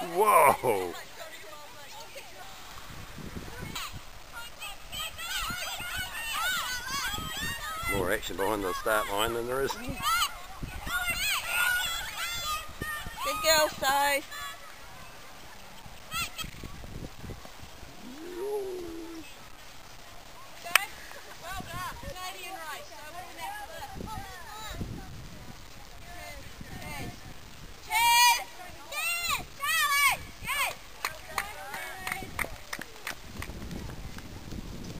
Whoa! More action behind the start line than there is. Good girl, Si.